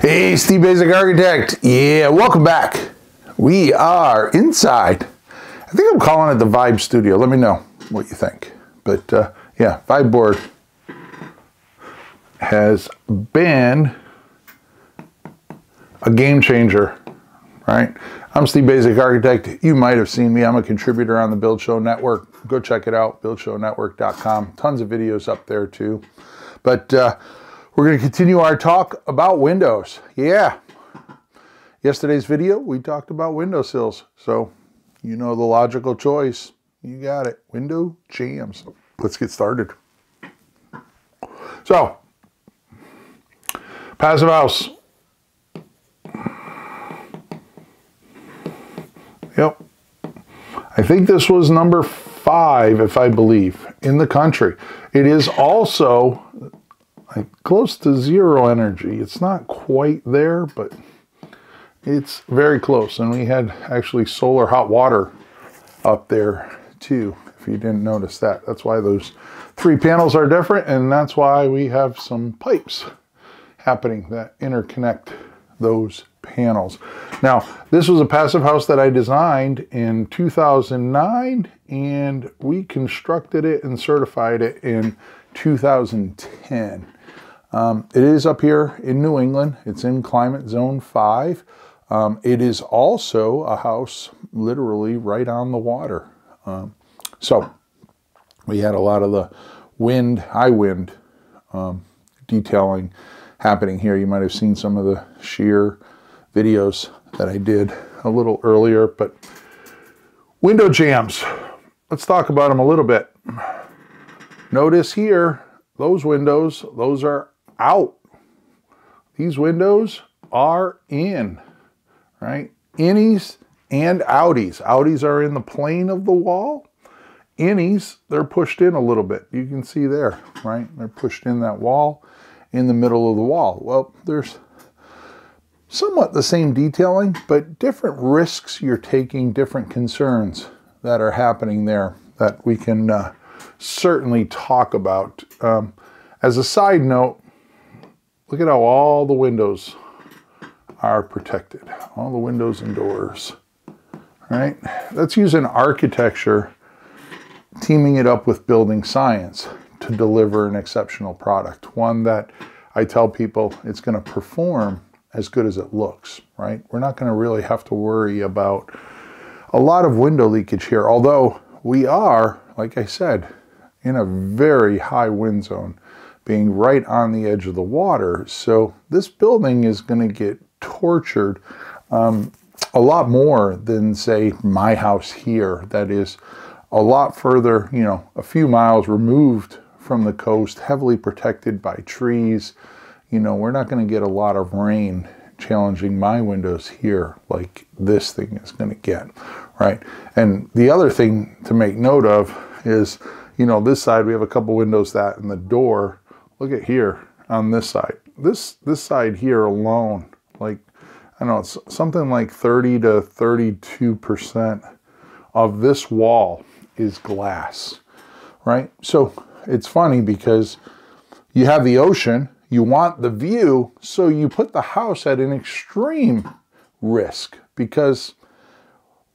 Hey, Steve Baczek Architect. Yeah, welcome back. We are inside. I think I'm calling it the Vibe Studio. Let me know what you think. But uh, yeah, Vibe board has been a game changer, right? I'm Steve Baczek Architect. You might have seen me. I'm a contributor on the Build Show Network. Go check it out, buildshownetwork.com. Tons of videos up there too. But uh, we're going to continue our talk about windows. Yeah. Yesterday's video, we talked about windowsills. So, you know the logical choice. You got it. Window jambs. Let's get started. So, passive house. Yep. I think this was number five, if I believe, in the country. It is also like close to zero energy. It's not quite there, but it's very close. And we had actually solar hot water up there too, if you didn't notice that. That's why those three panels are different, and that's why we have some pipes happening that interconnect those panels. Now, this was a passive house that I designed in 2009, and we constructed it and certified it in 2010. Um, it is up here in New England. It's in climate zone 5. Um, it is also a house literally right on the water. Um, so we had a lot of the wind, high wind um, detailing happening here. You might have seen some of the shear videos that I did a little earlier, but window jambs. Let's talk about them a little bit. Notice here, those windows, those are out. These windows are in, right? Innies and outies. Outies are in the plane of the wall. Innies, they're pushed in a little bit. You can see there, right? They're pushed in that wall in the middle of the wall. Well, there's somewhat the same detailing, but different risks you're taking, different concerns that are happening there that we can uh, certainly talk about. Um, as a side note, Look at how all the windows are protected. All the windows and doors, right? Let's use an architecture, teaming it up with building science to deliver an exceptional product. One that I tell people it's going to perform as good as it looks, right? We're not going to really have to worry about a lot of window leakage here, although we are, like I said, in a very high wind zone being right on the edge of the water. So this building is going to get tortured um, a lot more than, say, my house here. That is a lot further, you know, a few miles removed from the coast, heavily protected by trees. You know, we're not going to get a lot of rain challenging my windows here like this thing is going to get, right? And the other thing to make note of is, you know, this side we have a couple windows that and the door look at here on this side. This this side here alone, like I don't know, it's something like 30 to 32% of this wall is glass, right? So it's funny because you have the ocean, you want the view, so you put the house at an extreme risk because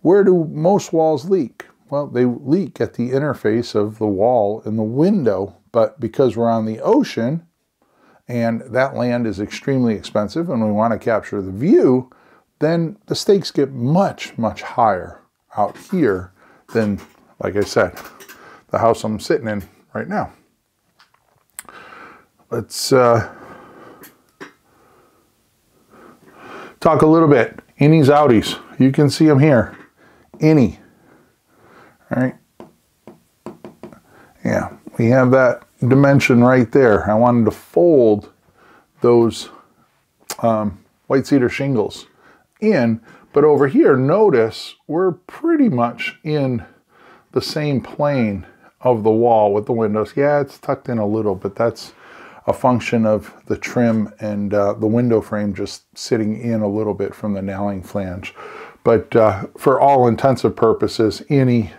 where do most walls leak? Well, they leak at the interface of the wall and the window but because we're on the ocean and that land is extremely expensive and we want to capture the view, then the stakes get much, much higher out here than, like I said, the house I'm sitting in right now. Let's uh, talk a little bit. Innies, outies. You can see them here. Innie. All right. Yeah, we have that dimension right there. I wanted to fold those um, white cedar shingles in, but over here, notice we're pretty much in the same plane of the wall with the windows. Yeah, it's tucked in a little, but that's a function of the trim and uh, the window frame just sitting in a little bit from the nailing flange. But uh, for all intensive purposes, any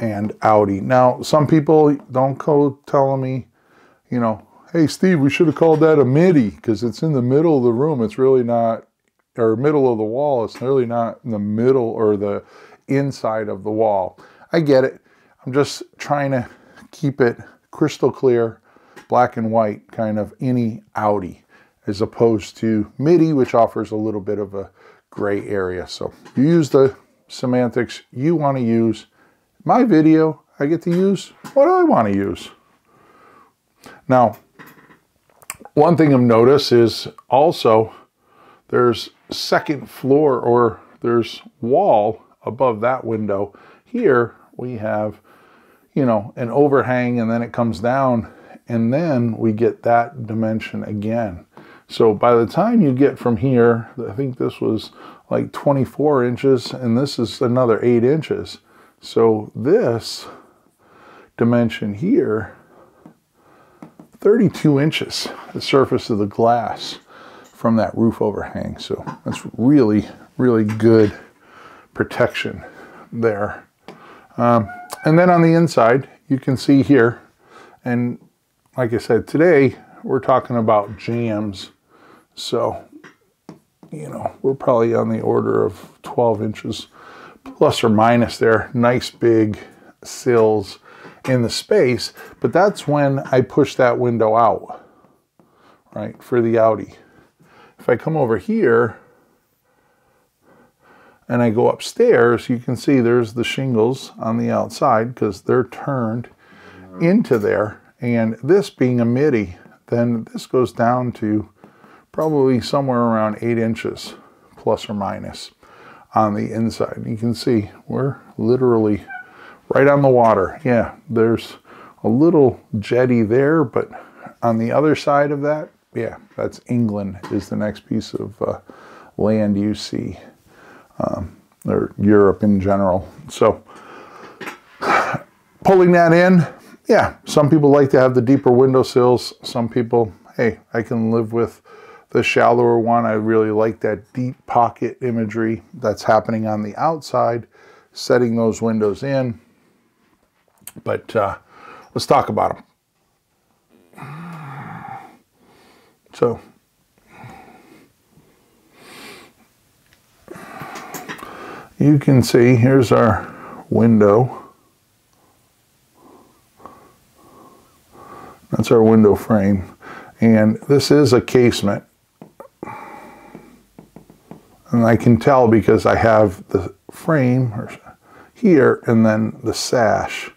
and outie. Now, some people don't go telling me, you know, hey, Steve, we should have called that a MIDI because it's in the middle of the room. It's really not, or middle of the wall. It's really not in the middle or the inside of the wall. I get it. I'm just trying to keep it crystal clear, black and white, kind of any outie, as opposed to MIDI, which offers a little bit of a gray area. So you use the semantics you want to use. My video, I get to use what I want to use. Now, one thing I've noticed is also there's second floor or there's wall above that window. Here we have, you know, an overhang and then it comes down and then we get that dimension again. So by the time you get from here, I think this was like 24 inches and this is another 8 inches. So this dimension here, 32 inches, the surface of the glass from that roof overhang. So that's really, really good protection there. Um, and then on the inside, you can see here, and like I said, today we're talking about jambs. So, you know, we're probably on the order of 12 inches plus or minus there. Nice big sills in the space, but that's when I push that window out, right, for the outie. If I come over here, and I go upstairs, you can see there's the shingles on the outside because they're turned into there. And this being a MIDI, then this goes down to probably somewhere around eight inches, plus or minus, on the inside. You can see we're literally right on the water. Yeah, there's a little jetty there, but on the other side of that, yeah, that's England is the next piece of uh, land you see um, or Europe in general. So pulling that in, yeah, some people like to have the deeper window sills. Some people, hey, I can live with the shallower one. I really like that deep pocket imagery that's happening on the outside, setting those windows in. But uh, let's talk about them. So you can see here's our window. That's our window frame. And this is a casement. And I can tell because I have the frame here and then the sash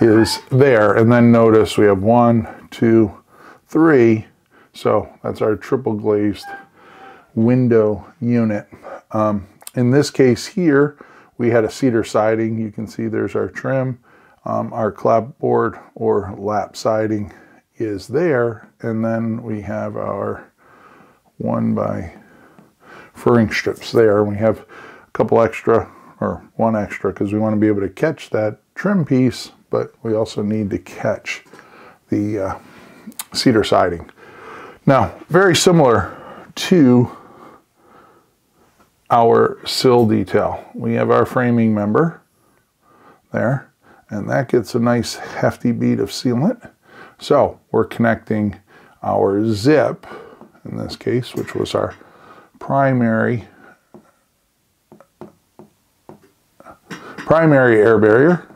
is there. And then notice we have one, two, three. So that's our triple glazed window unit. Um, in this case here, we had a cedar siding. You can see there's our trim. Um, our clapboard or lap siding is there. And then we have our one by furring strips there. We have a couple extra or one extra because we want to be able to catch that trim piece, but we also need to catch the uh, cedar siding. Now, very similar to our sill detail. We have our framing member there, and that gets a nice hefty bead of sealant. So we're connecting our zip, in this case, which was our primary primary air barrier.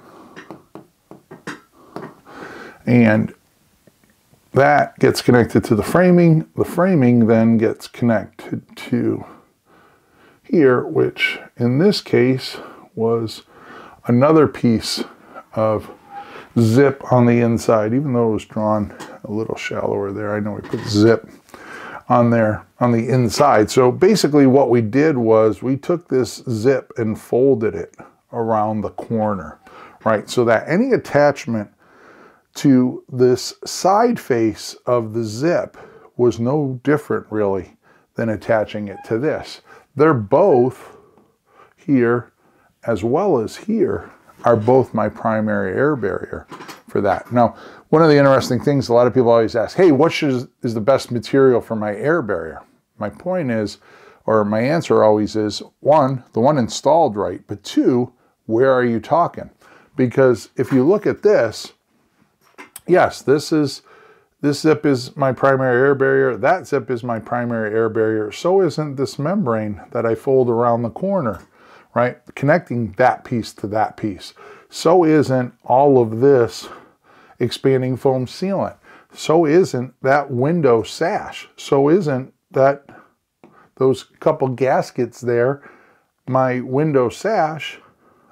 And that gets connected to the framing. The framing then gets connected to here, which in this case was another piece of zip on the inside, even though it was drawn a little shallower there. I know we put zip on there on the inside. So basically what we did was we took this zip and folded it around the corner, right? So that any attachment to this side face of the zip was no different really than attaching it to this. They're both here as well as here are both my primary air barrier for that. Now, one of the interesting things a lot of people always ask, hey, what should, is the best material for my air barrier? My point is, or my answer always is, one, the one installed right, but two, where are you talking? Because if you look at this, yes, this is this zip is my primary air barrier. That zip is my primary air barrier. So isn't this membrane that I fold around the corner, right? Connecting that piece to that piece. So isn't all of this expanding foam sealant. So isn't that window sash. So isn't that those couple gaskets there, my window sash,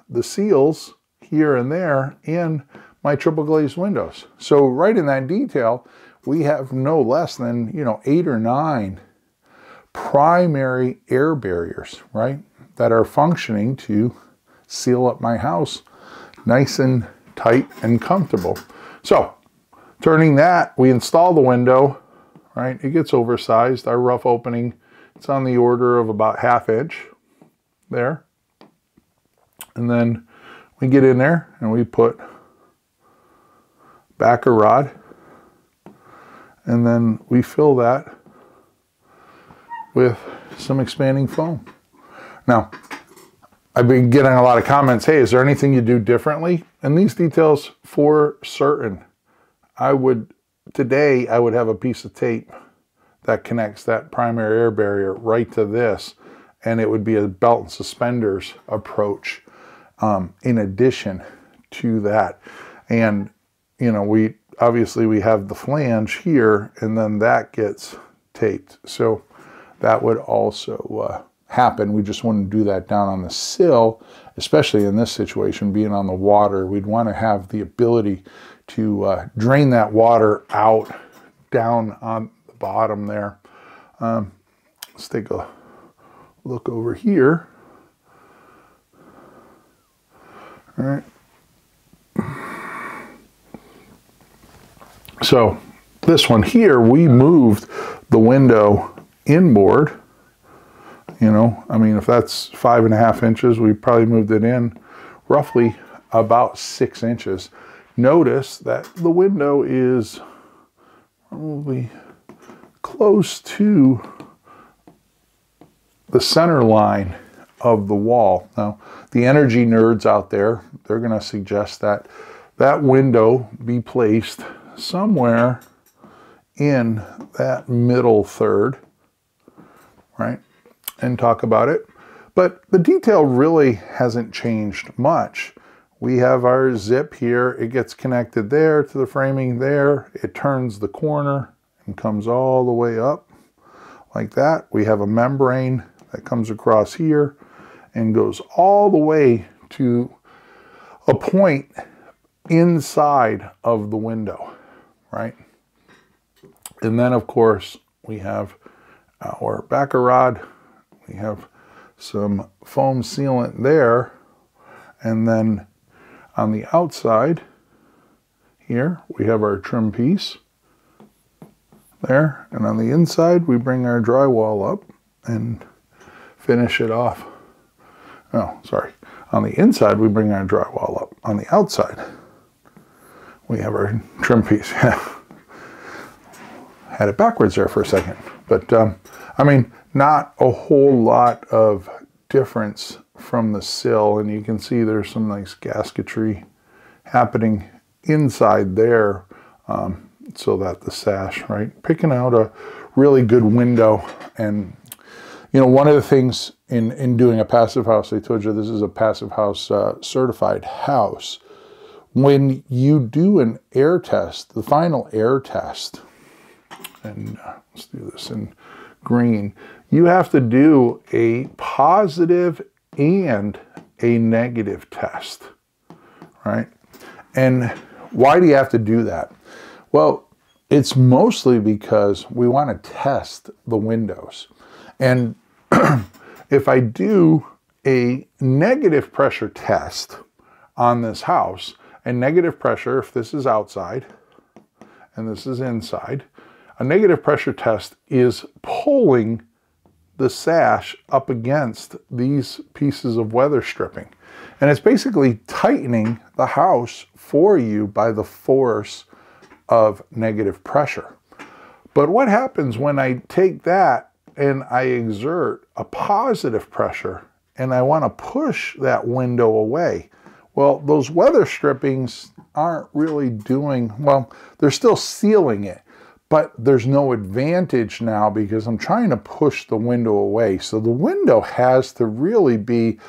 the seals here and there, and my triple glazed windows. So right in that detail, we have no less than, you know, eight or nine primary air barriers, right, that are functioning to seal up my house nice and tight and comfortable. So turning that, we install the window, right? It gets oversized. Our rough opening, it's on the order of about half inch there. And then we get in there and we put backer rod and then we fill that with some expanding foam. Now, I've been getting a lot of comments, hey, is there anything you do differently? And these details for certain, I would, today, I would have a piece of tape that connects that primary air barrier right to this, and it would be a belt and suspenders approach um, in addition to that. And, you know, we obviously we have the flange here and then that gets taped. So that would also uh, happen. We just wouldn't do that down on the sill, especially in this situation, being on the water. We'd want to have the ability to uh, drain that water out down on the bottom there. Um, let's take a look over here. All right. So this one here, we moved the window inboard. You know, I mean, if that's five and a half inches, we probably moved it in roughly about six inches. Notice that the window is probably close to the center line of the wall. Now, the energy nerds out there, they're going to suggest that that window be placed somewhere in that middle third, right? And talk about it. But the detail really hasn't changed much. We have our zip here. It gets connected there to the framing there. It turns the corner and comes all the way up like that. We have a membrane that comes across here and goes all the way to a point inside of the window right? And then, of course, we have our backer rod. We have some foam sealant there. And then on the outside here, we have our trim piece there. And on the inside, we bring our drywall up and finish it off. Oh, sorry. On the inside, we bring our drywall up. On the outside, we have our trim piece. Had it backwards there for a second. But, um, I mean, not a whole lot of difference from the sill. And you can see there's some nice gasketry happening inside there um, so that the sash, right? Picking out a really good window. And, you know, one of the things in, in doing a passive house, I told you this is a passive house uh, certified house when you do an air test, the final air test, and uh, let's do this in green, you have to do a positive and a negative test, right? And why do you have to do that? Well, it's mostly because we want to test the windows. And if I do a negative pressure test on this house, and negative pressure, if this is outside and this is inside, a negative pressure test is pulling the sash up against these pieces of weather stripping. And it's basically tightening the house for you by the force of negative pressure. But what happens when I take that and I exert a positive pressure and I want to push that window away? Well, those weather strippings aren't really doing, well, they're still sealing it, but there's no advantage now because I'm trying to push the window away. So the window has to really be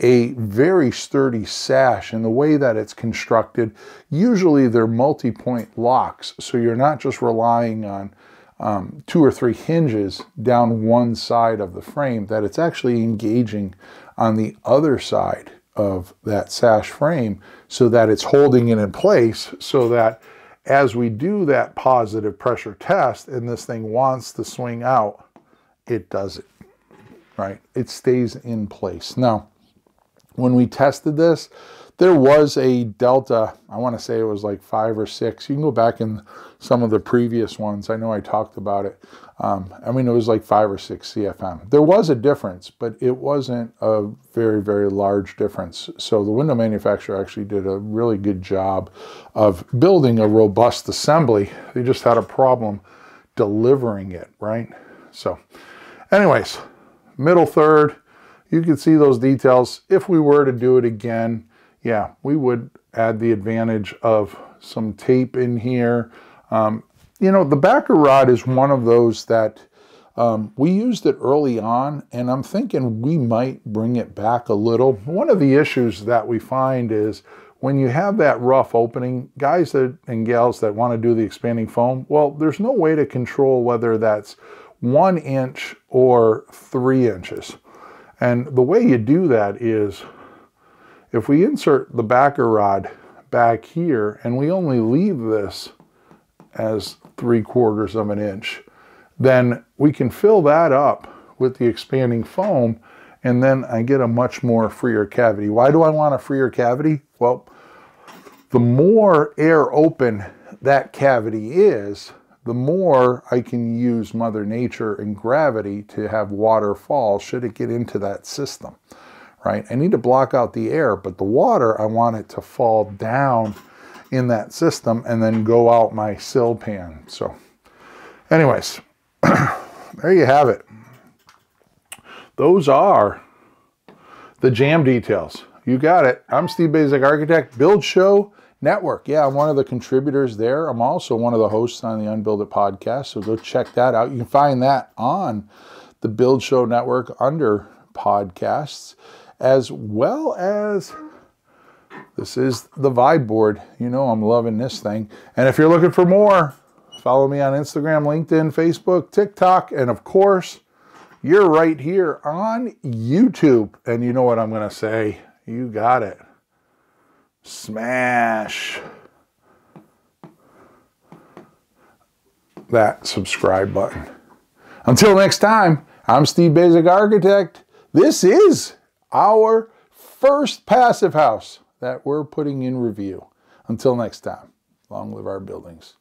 a very sturdy sash in the way that it's constructed. Usually they're multi-point locks, so you're not just relying on um, two or three hinges down one side of the frame, that it's actually engaging on the other side of that sash frame so that it's holding it in place so that as we do that positive pressure test and this thing wants to swing out, it does it, right? It stays in place. Now, when we tested this, there was a delta, I want to say it was like five or six. You can go back in some of the previous ones. I know I talked about it. Um, I mean, it was like five or six CFM. There was a difference, but it wasn't a very, very large difference. So the window manufacturer actually did a really good job of building a robust assembly. They just had a problem delivering it, right? So anyways, middle third, you can see those details. If we were to do it again, yeah, we would add the advantage of some tape in here. Um, you know, the backer rod is one of those that um, we used it early on, and I'm thinking we might bring it back a little. One of the issues that we find is when you have that rough opening, guys that, and gals that want to do the expanding foam, well, there's no way to control whether that's one inch or three inches. And the way you do that is if we insert the backer rod back here and we only leave this as three quarters of an inch, then we can fill that up with the expanding foam and then I get a much more freer cavity. Why do I want a freer cavity? Well, the more air open that cavity is, the more I can use Mother Nature and gravity to have water fall should it get into that system right? I need to block out the air, but the water, I want it to fall down in that system and then go out my sill pan. So anyways, there you have it. Those are the jamb details. You got it. I'm Steve Baczek Architect, Build Show Network. Yeah, I'm one of the contributors there. I'm also one of the hosts on the Unbuild It podcast, so go check that out. You can find that on the Build Show Network under podcasts as well as this is the vibe board. You know I'm loving this thing. And if you're looking for more, follow me on Instagram, LinkedIn, Facebook, TikTok, and of course, you're right here on YouTube. And you know what I'm going to say? You got it. Smash that subscribe button. Until next time, I'm Steve Baczek Architect. This is our first passive house that we're putting in review. Until next time, long live our buildings.